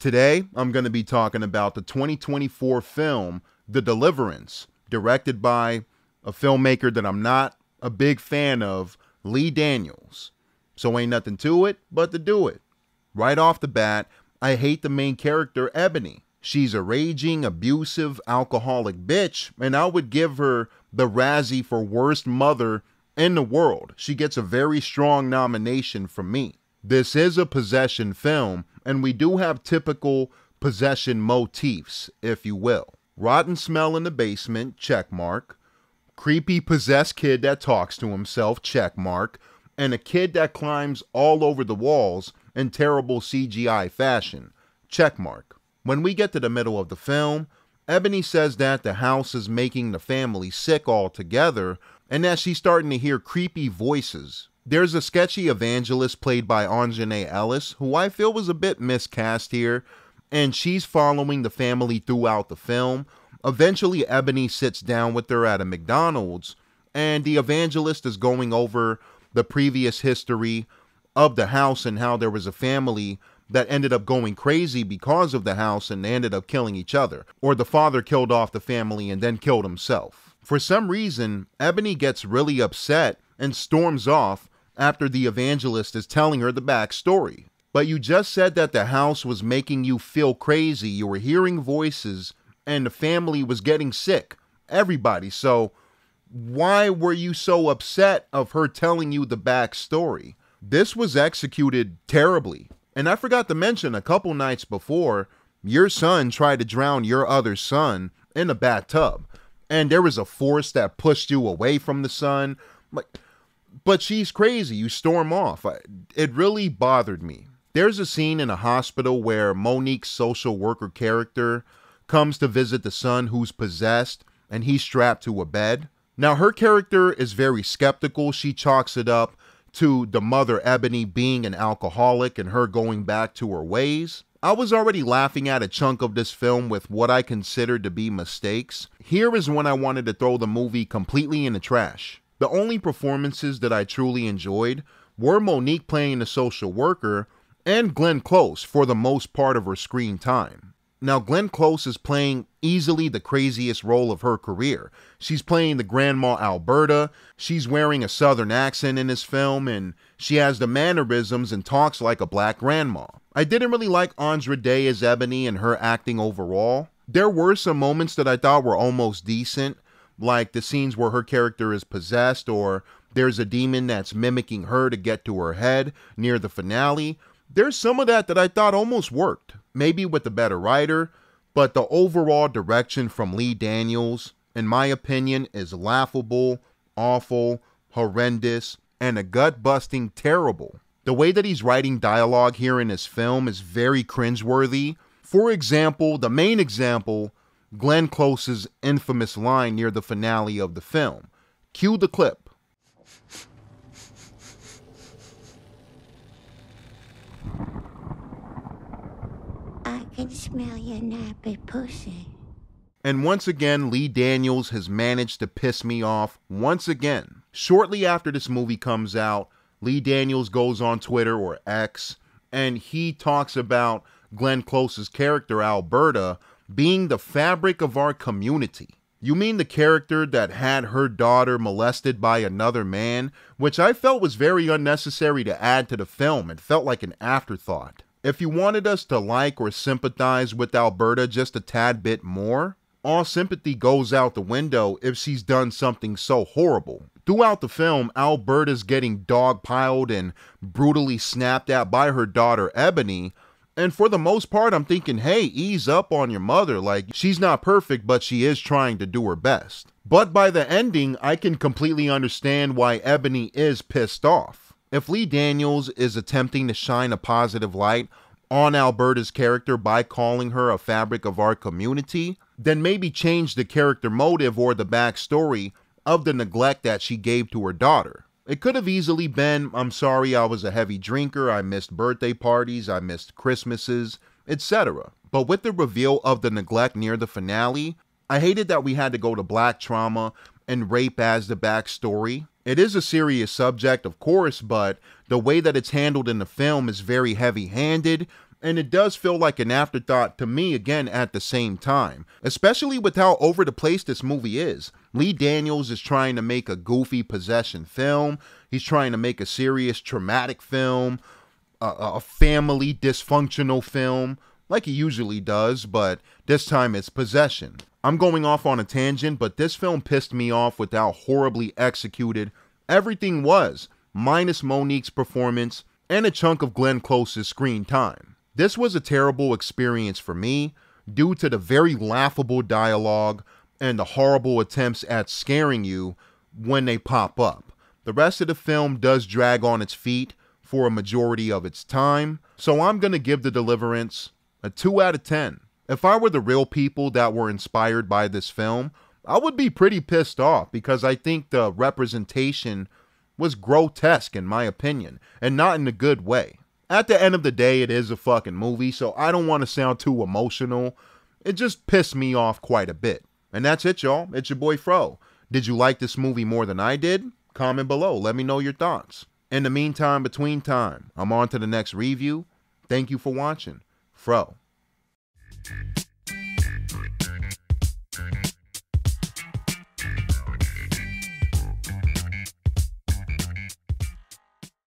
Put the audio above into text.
Today, I'm going to be talking about the 2024 film, The Deliverance, directed by a filmmaker that I'm not a big fan of, Lee Daniels. So ain't nothing to it but to do it. Right off the bat, I hate the main character, Ebony. She's a raging, abusive, alcoholic bitch, and I would give her the Razzie for worst mother in the world. She gets a very strong nomination from me. This is a possession film, and we do have typical possession motifs, if you will. Rotten smell in the basement, check mark. Creepy possessed kid that talks to himself, check mark. And a kid that climbs all over the walls in terrible CGI fashion, check mark. When we get to the middle of the film, Ebony says that the house is making the family sick altogether and that she's starting to hear creepy voices. There's a sketchy evangelist played by Aunjanue Ellis, who I feel was a bit miscast here, and she's following the family throughout the film. Eventually, Ebony sits down with her at a McDonald's, and the evangelist is going over the previous history of the house and how there was a family that ended up going crazy because of the house and they ended up killing each other. Or the father killed off the family and then killed himself. For some reason, Ebony gets really upset and storms off after the evangelist is telling her the backstory. But you just said that the house was making you feel crazy. You were hearing voices and the family was getting sick. Everybody. So why were you so upset of her telling you the backstory? This was executed terribly. And I forgot to mention a couple nights before, your son tried to drown your other son in a bathtub. And there was a force that pushed you away from the son. Like, but she's crazy. You storm off. It really bothered me. There's a scene in a hospital where Mo'Nique's social worker character comes to visit the son who's possessed and he's strapped to a bed. Now, her character is very skeptical. She chalks it up to the mother Ebony being an alcoholic and her going back to her ways. I was already laughing at a chunk of this film with what I considered to be mistakes. Here is when I wanted to throw the movie completely in the trash. The only performances that I truly enjoyed were Mo'Nique playing the social worker and Glenn Close for the most part of her screen time. Now, Glenn Close is playing easily the craziest role of her career. She's playing the Grandma Alberta. She's wearing a southern accent in this film, and she has the mannerisms and talks like a black grandma. I didn't really like Andra Day as Ebony and her acting overall. There were some moments that I thought were almost decent, like the scenes where her character is possessed or there's a demon that's mimicking her to get to her head near the finale. There's some of that that I thought almost worked maybe with a better writer, but the overall direction from Lee Daniels, in my opinion, is laughable, awful, horrendous, and a gut busting terrible. The way that he's writing dialogue here in this film is very cringeworthy. For example, the main example, Glenn Close's infamous line near the finale of the film. Cue the clip. I can smell your nappy pussy. And once again, Lee Daniels has managed to piss me off once again. Shortly after this movie comes out, Lee Daniels goes on Twitter or X and he talks about Glenn Close's character, Alberta, being the fabric of our community. You mean the character that had her daughter molested by another man, which I felt was very unnecessary to add to the film and felt like an afterthought. If you wanted us to like or sympathize with Alberta just a tad bit more, all sympathy goes out the window if she's done something so horrible. Throughout the film, Alberta's getting dogpiled and brutally snapped at by her daughter Ebony. And for the most part, I'm thinking, hey, ease up on your mother. Like, she's not perfect, but she is trying to do her best. But by the ending, I can completely understand why Ebony is pissed off. If Lee Daniels is attempting to shine a positive light on Alberta's character by calling her a fabric of our community, then maybe change the character motive or the backstory of the neglect that she gave to her daughter. It could have easily been, I'm sorry I was a heavy drinker, I missed birthday parties, I missed Christmases, etc. But with the reveal of the neglect near the finale, I hated that we had to go to black trauma and rape as the backstory it is a serious subject, of course, but the way that it's handled in the film is very heavy handed and it does feel like an afterthought to me again at the same time, especially with how over the place this movie is. Lee Daniels is trying to make a goofy possession film, he's trying to make a serious traumatic film, a, a family dysfunctional film, like he usually does, but this time it's possession. I'm going off on a tangent, but this film pissed me off with how horribly executed everything was, minus Mo'Nique's performance and a chunk of Glenn Close's screen time. This was a terrible experience for me due to the very laughable dialogue and the horrible attempts at scaring you when they pop up. The rest of the film does drag on its feet for a majority of its time, so I'm going to give The Deliverance a 2 out of 10. If I were the real people that were inspired by this film, I would be pretty pissed off because I think the representation was grotesque in my opinion, and not in a good way. At the end of the day, it is a fucking movie, so I don't want to sound too emotional. It just pissed me off quite a bit. And that's it, y'all. It's your boy Fro. Did you like this movie more than I did? Comment below. Let me know your thoughts. In the meantime, between time, I'm on to the next review. Thank you for watching. Fro.